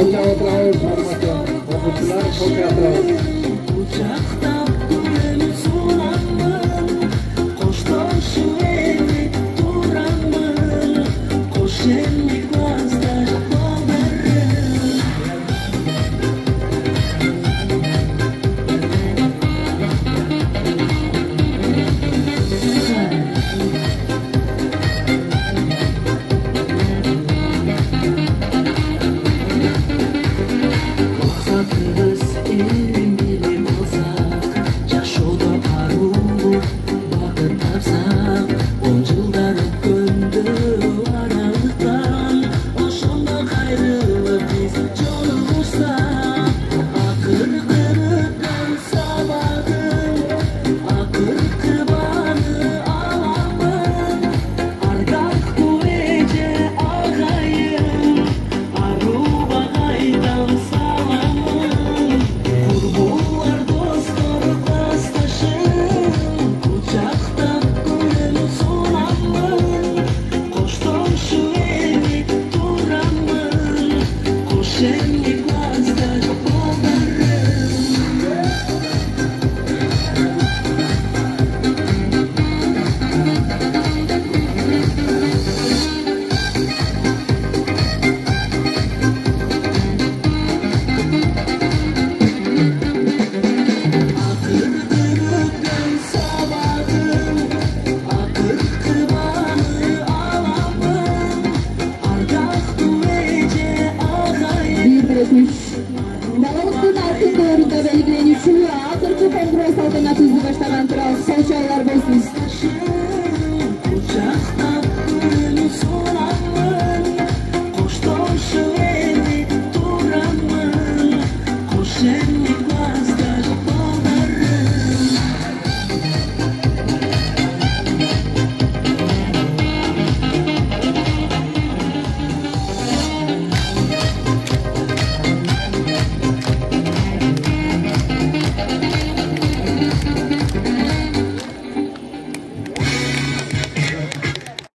Ponte a otra vez, formación. Popular, a otra vez. could priorytetem i wyniczyła, tylko kongres alternatywy z warsztatem prosto.